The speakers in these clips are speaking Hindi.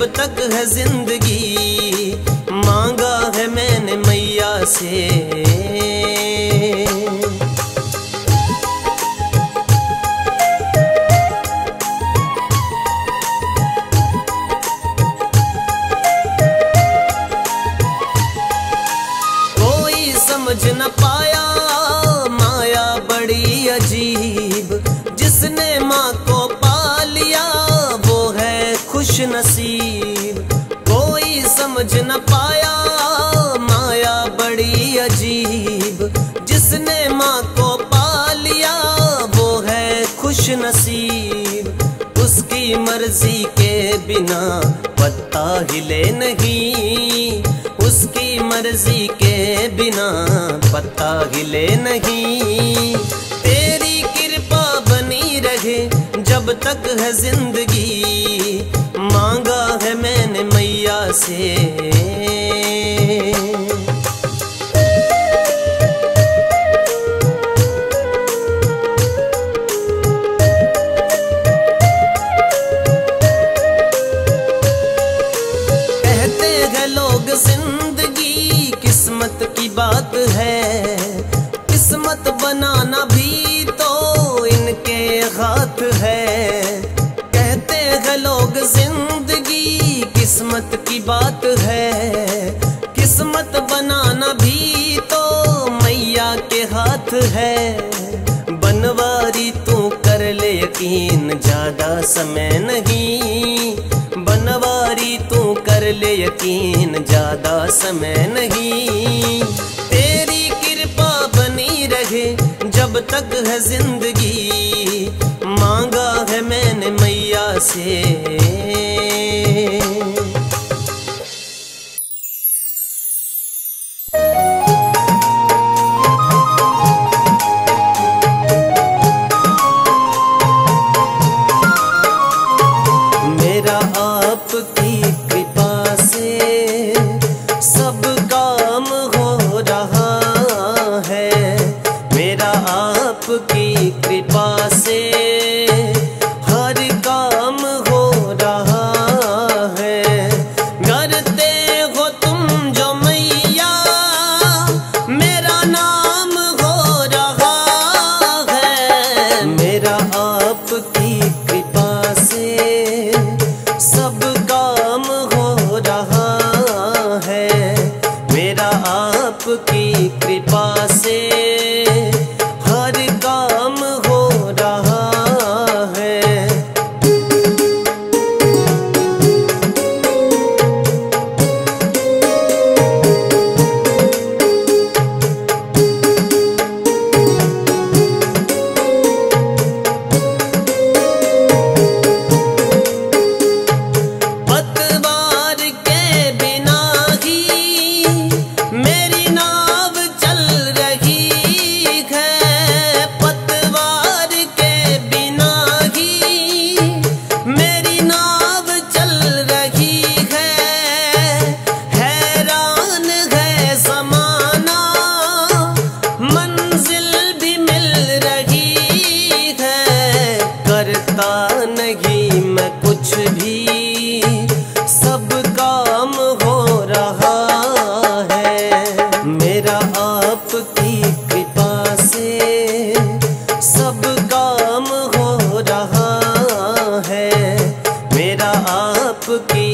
जब तक है ज़िंदगी मांगा है मैंने मैया से। मिले नहीं, उसकी मर्ज़ी के बिना पत्ता हिले नहीं। तेरी कृपा बनी रहे जब तक है ज़िंदगी, मांगा है मैंने मैया से। किस्मत की बात है। किस्मत बनाना भी तो मैया के हाथ है। बनवारी तू कर ले यकीन, ज़्यादा समय नहीं। बनवारी तू कर ले यकीन, ज़्यादा समय नहीं। तेरी कृपा बनी रहे जब तक है ज़िंदगी। मांगा है मैंने मैया से। आपकी आपकी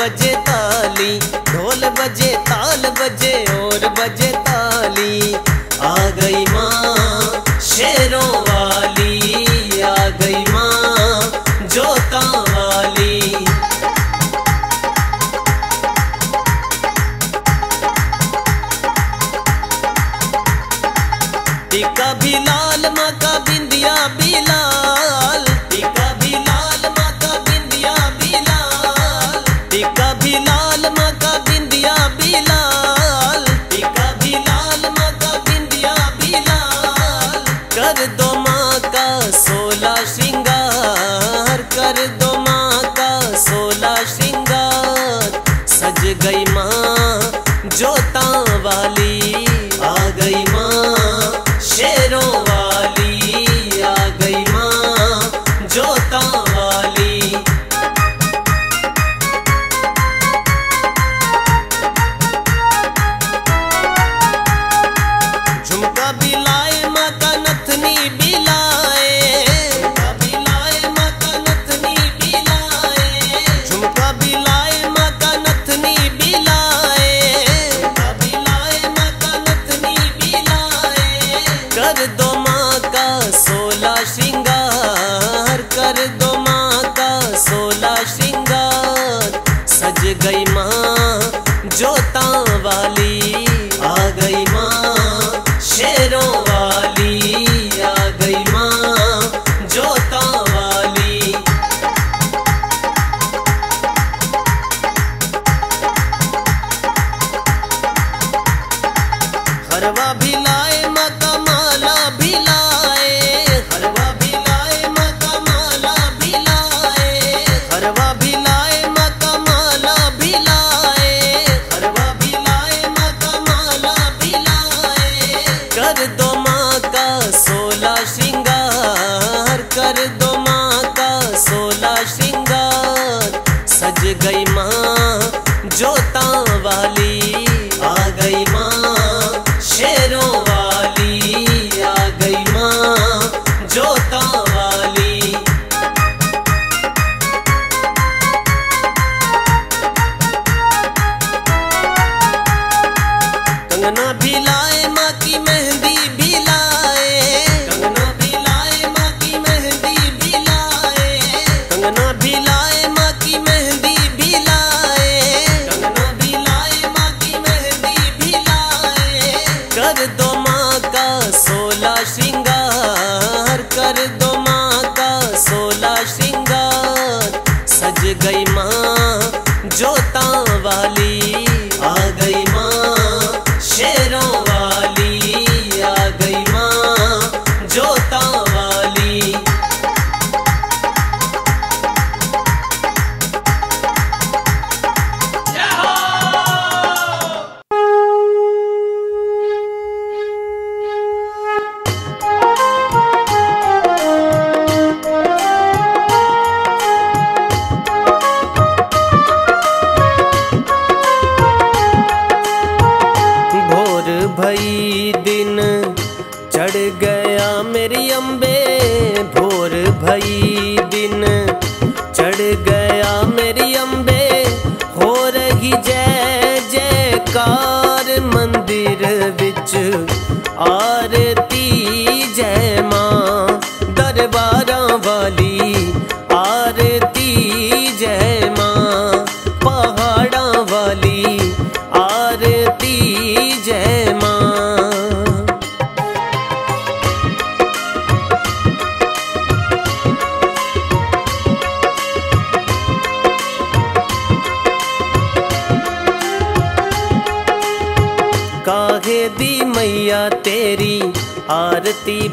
बजे ताली ढोल बजे ताल बजे और बजे जोता वाली आरती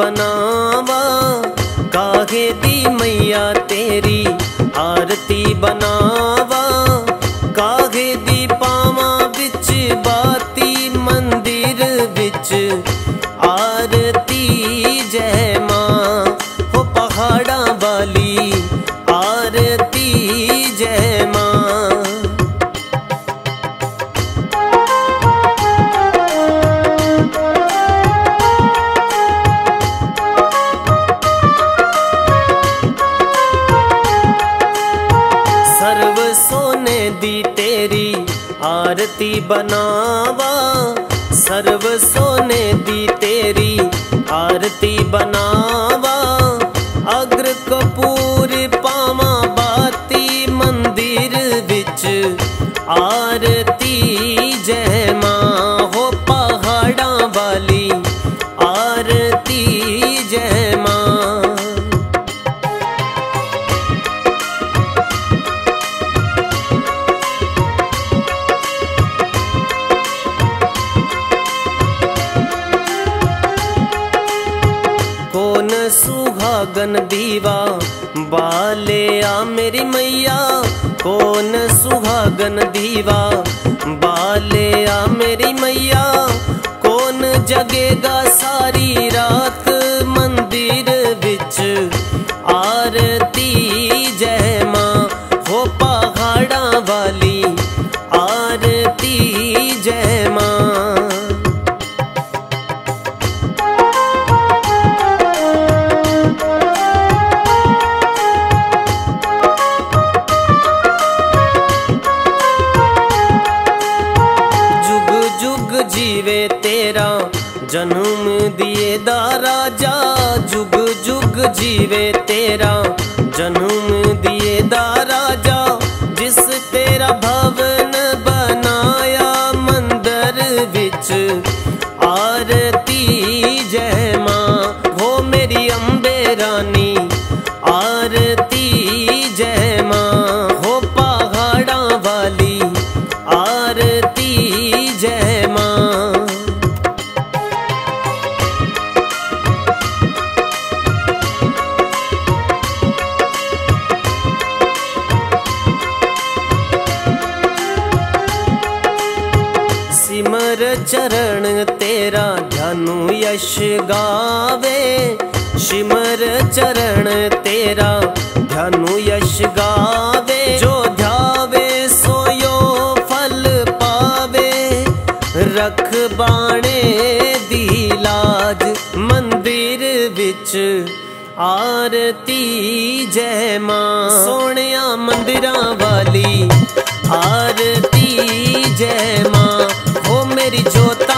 बनावा। काहे दी मैया तेरी आरती बना But no. मेरी मैया कौन सुहागन दीवा? बाले आ मेरी मैया कौन जगेगा सारी रात? जन्म दिए दा राजा जुग जुग जीवे तेरा। ਚਰਨ ਤੇਰਾ ਜਾਨੂ ਯਸ਼ ਗਾਵੇ। ਸਿਮਰ ਚਰਨ ਤੇਰਾ ਜਾਨੂ ਯਸ਼ ਗਾਵੇ। ਜੋ ਧਾਵੇ ਸੋਇਓ ਫਲ ਪਾਵੇ। ਰਖ ਬਾਣੇ ਦੀ ਲਾਜ ਮੰਦਿਰ ਵਿੱਚ ਆਰਤੀ ਜੈ ਮਾਂ। ਸੋਹਣਿਆ ਮੰਦਿਰਾਂ ਵਾਲੀ ਆਰਤੀ ਜੈ ਮਾਂ। तेरी जोत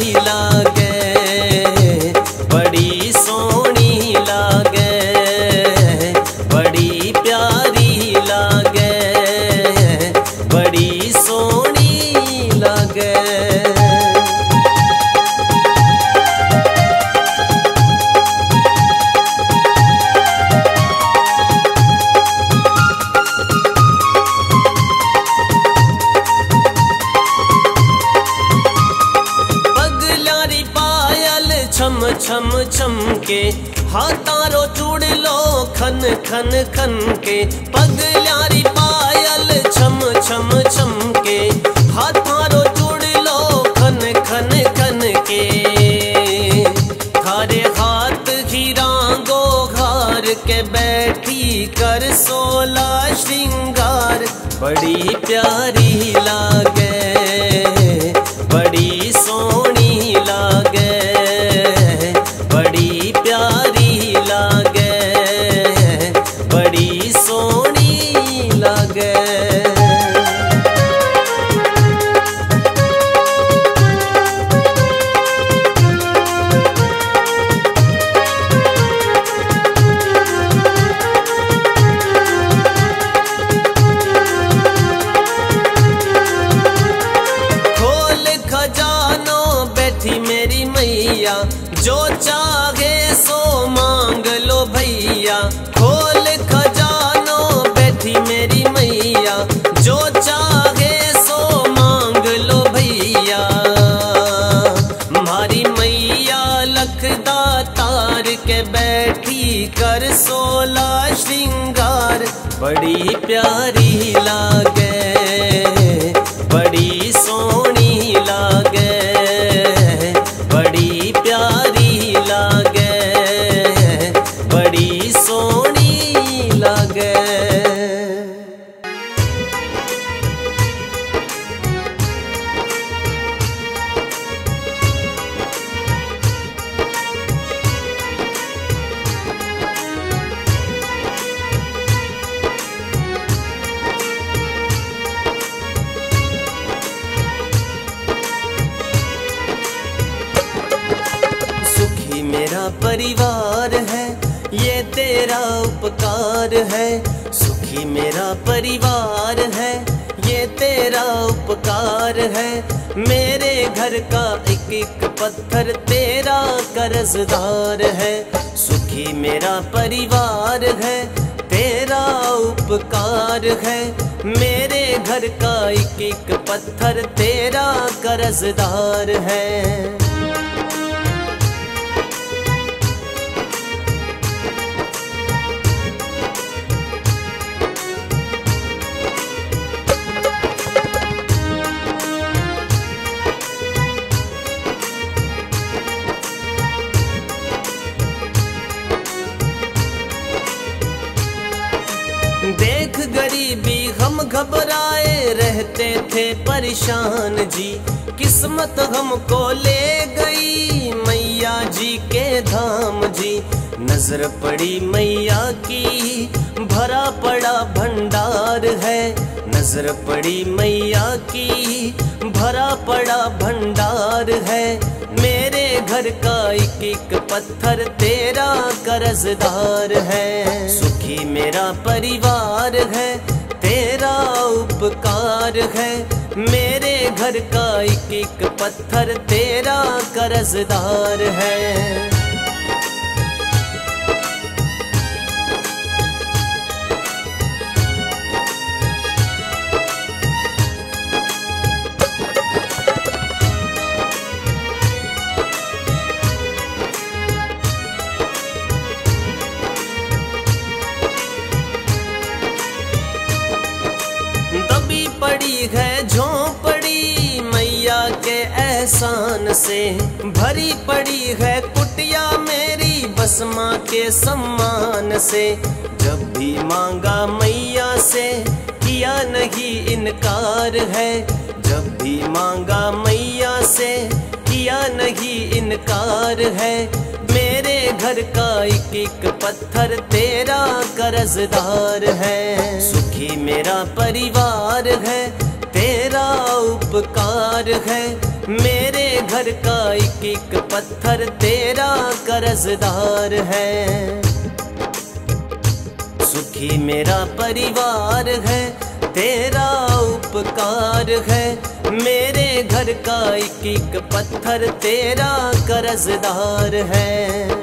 लीला कर सोला श्रृंगार बड़ी प्यारी लागे। बड़ी प्यारी लागे। परिवार है, ये तेरा उपकार है। सुखी मेरा परिवार है, ये तेरा उपकार है। मेरे घर का एक एक पत्थर तेरा कर्जदार है। सुखी मेरा परिवार है, तेरा उपकार है। मेरे घर का एक एक पत्थर तेरा कर्जदार है। घबराए रहते थे परेशान जी। किस्मत हमको ले गई मैया जी के धाम जी। नज़र पड़ी मैया की, भरा पड़ा भंडार है। नज़र पड़ी मैया की, भरा पड़ा भंडार है। मेरे घर का एक एक पत्थर तेरा कर्जदार है। सुखी मेरा परिवार है। तेरा उपकार है। मेरे घर का एक एक पत्थर तेरा कर्जदार है। एहसान से भरी पड़ी है कुटिया मेरी बस माँ के सम्मान से। जब भी मांगा मैया से, किया नहीं इनकार है। जब भी मांगा मैया से, किया नहीं इनकार है। मेरे घर का एक एक पत्थर तेरा कर्जदार है। सुखी मेरा परिवार है, तेरा उपकार है। मेरे घर का एक एक पत्थर तेरा कर्जदार है। सुखी मेरा परिवार है, तेरा उपकार है। मेरे घर का एक एक पत्थर तेरा कर्जदार है।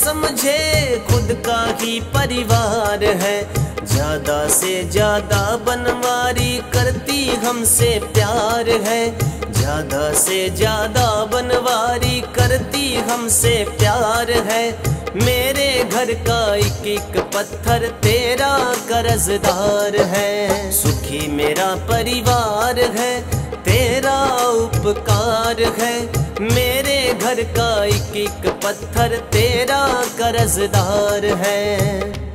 समझे खुद का ही परिवार है। ज़्यादा से ज़्यादा बनवारी करती हमसे प्यार है। ज़्यादा से ज़्यादा बनवारी करती हमसे प्यार है। मेरे घर का एक एक पत्थर तेरा कर्जदार है। सुखी मेरा परिवार है। तेरा उपकार है। मेरे घर का एक एक पत्थर तेरा कर्जदार है।